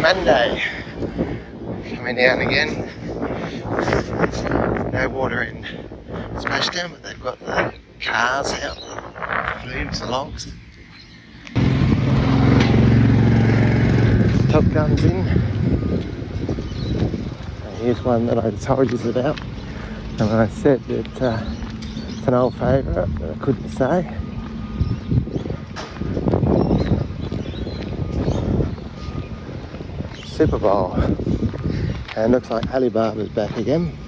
Monday. Coming down again. No water in Splashdown, but they've got the cars out, the flumes, logs. Top Gun's in. Here's one that I told you about. And I said that uh, it's an old favourite, but I couldn't say. Super Bowl. And looks like Alibaba's back again.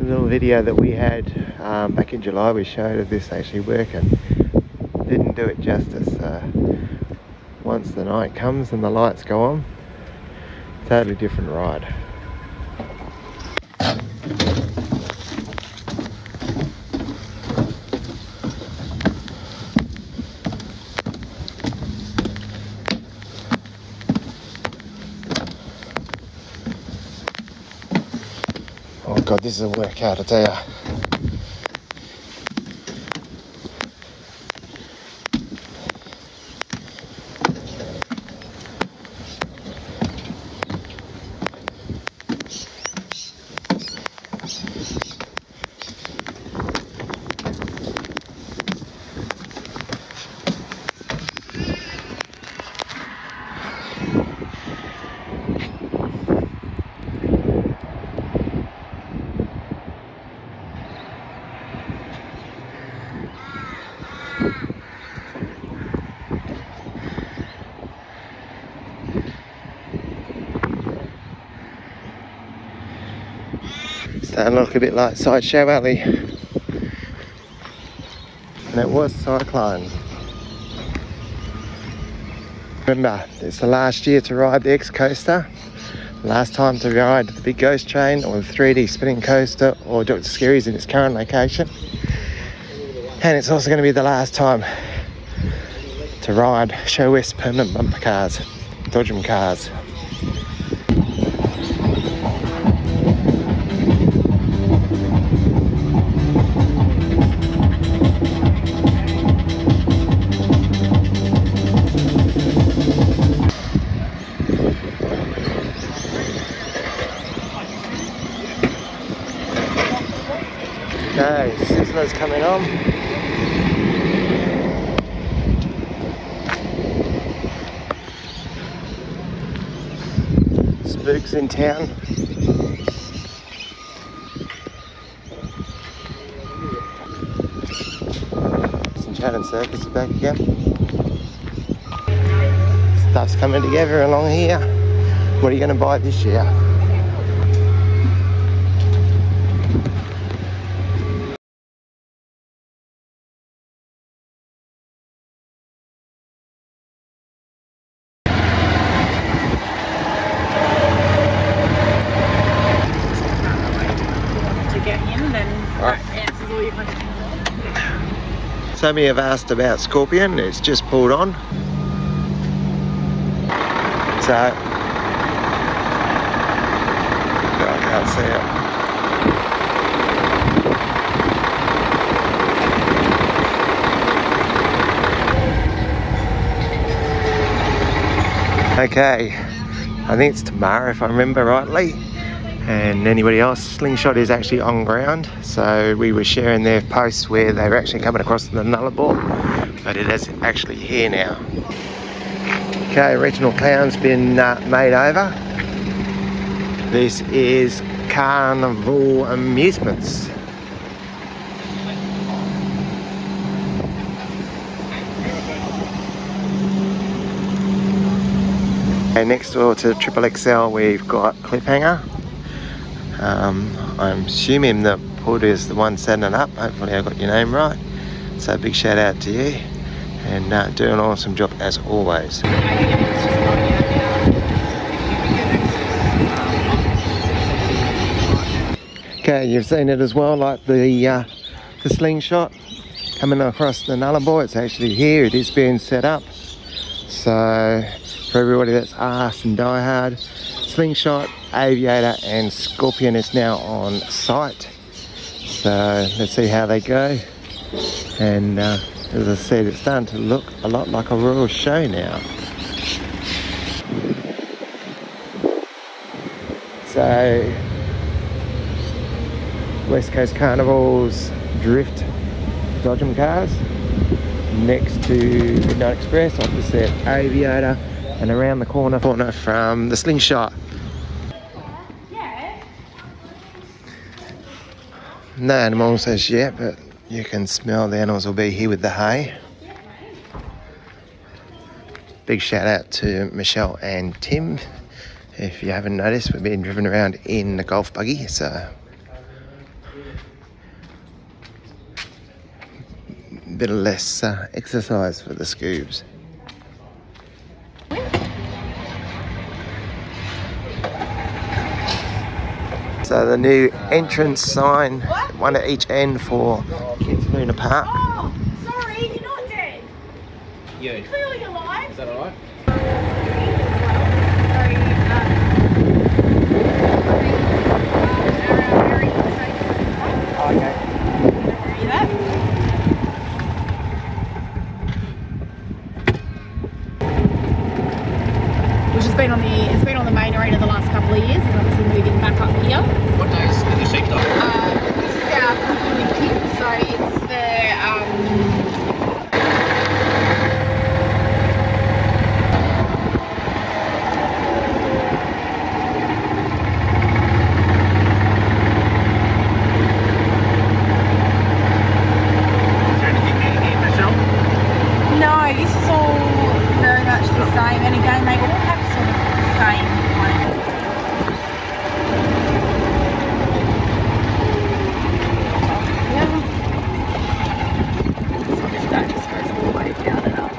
Little video that we had um, back in July we showed of this actually working didn't do it justice uh, once the night comes and the lights go on totally different ride. Oh god this is a workout I tell ya To look a bit like Sideshow Alley. And it was Cyclone. Remember, it's the last year to ride the X Coaster. Last time to ride the big ghost train or the 3D spinning coaster or Dr. Scary's in its current location. And it's also going to be the last time to ride Show West permanent bumper cars, Dodgem cars. Coming on. Spooks in town. Enchanted Circus is back again. Stuff's coming together along here. What are you going to buy this year? You have asked about Scorpion, it's just pulled on. So, I can't see it. Okay, I think it's tomorrow if I remember rightly. And anybody else, Slingshot is actually on ground. So we were sharing their posts where they were actually coming across the Nullarbor, but it is actually here now. Okay, Regional Clown's been uh, made over. This is Carnival Amusements. And next door to Triple XL, we've got Cliffhanger. Um, I'm assuming that Pud is the one setting it up. Hopefully, I got your name right. So, big shout out to you and uh, doing an awesome job as always. Okay, you've seen it as well, like the uh, the slingshot. coming across the Nullarbor. It's actually here. It is being set up. So for everybody that's asked and die hard, Slingshot, Aviator and Scorpion is now on site. So let's see how they go. And uh, as I said, it's starting to look a lot like a royal show now. So West Coast Carnival's Drift Dodgem cars next to Midnight Express, opposite Aviator, and around the corner, corner from the Slingshot. No animals as yet, but you can smell the animals will be here with the hay. Big shout out to Michelle and Tim. If you haven't noticed, we've been driven around in the golf buggy, so bit less uh, exercise for the scoobs. So the new entrance sign, one at each end for Kids Luna Park. Oh, sorry, you're not dead. You. Clearly alive. Is that alright? Sorry, Okay. Are you there? Which has been on the it's been on the main arena the last couple of years, and obviously moving back up here. What days did the sheep die? Uh, this is our kit, so it's the um, Is there anything new here, Michelle? No, this is all very much the same, and again, they all have sort of the same kind of. Yeah. So this that just goes all the way down and up.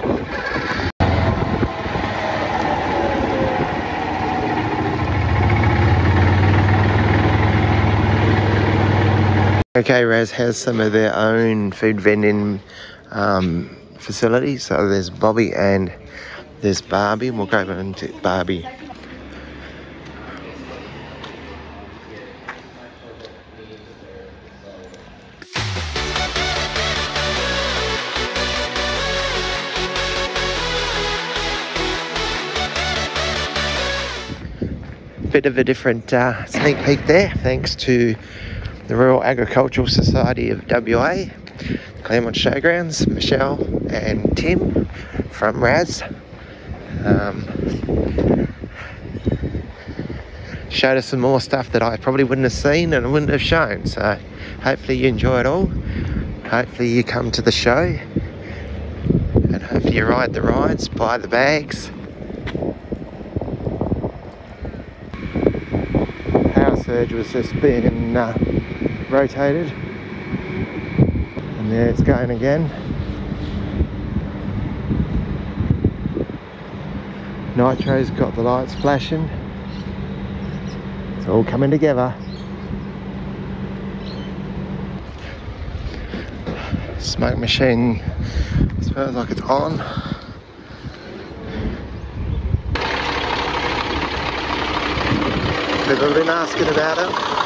Okay, RAS has some of their own food vending um, facilities. So there's Bobby and there's Barbie. We'll go over into Barbie. Bit of a different uh, sneak peek there, thanks to the Royal Agricultural Society of WA, Claremont Showgrounds, Michelle and Tim from RAS. Um, showed us some more stuff that I probably wouldn't have seen and wouldn't have shown. So hopefully you enjoy it all. Hopefully you come to the show and hopefully you ride the rides, buy the bags. Surge was just being uh, rotated. And there it's going again. Nitro's got the lights flashing. It's all coming together. Smoke machine smells like it's on have been asking about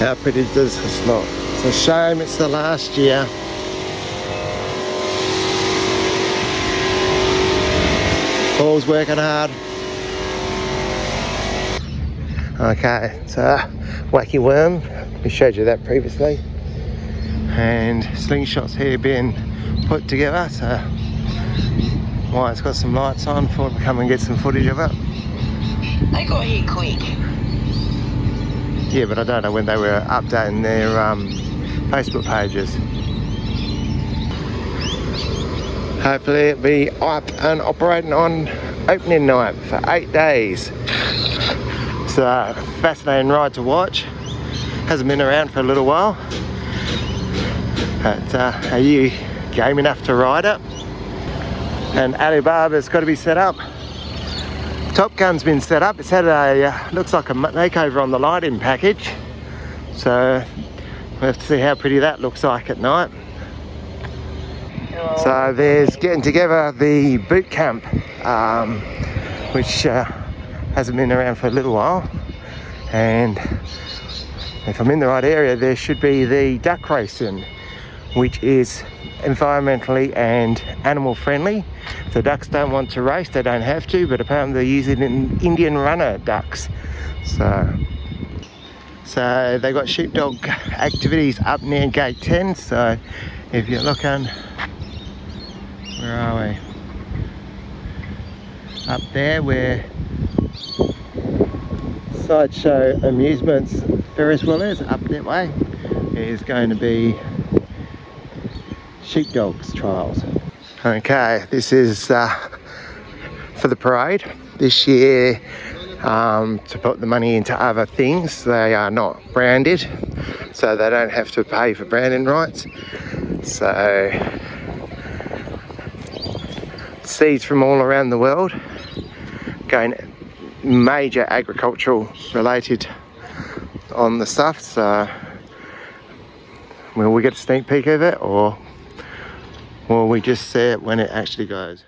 How pretty does this look? It's a shame it's the last year. Paul's working hard. Okay, it's a wacky worm. We showed you that previously. And slingshots here being put together. So why it's got some lights on. for we'd come and get some footage of it. I got here quick. Yeah, but I don't know when they were updating their um, Facebook pages. Hopefully it'll be up and operating on opening night for eight days. It's a fascinating ride to watch. Hasn't been around for a little while. But uh, are you game enough to ride it? And Alibaba's got to be set up. Top Gun's been set up. It's had a, uh, looks like a makeover on the lighting package. So we'll have to see how pretty that looks like at night. So there's getting together the boot camp, um, which uh, hasn't been around for a little while. And if I'm in the right area, there should be the duck racing, which is environmentally and animal friendly. The ducks don't want to race, they don't have to, but apparently they're using Indian runner ducks. So, so they got sheepdog activities up near gate 10. So if you're looking where are we? Up there where Sideshow Amusements Ferris wheel is, up that way, is going to be sheepdogs trials. Okay, this is uh, for the parade. This year, um, to put the money into other things, they are not branded, so they don't have to pay for branding rights. So seeds from all around the world going major agricultural related on the stuff so will we get a sneak peek of it or will we just see it when it actually goes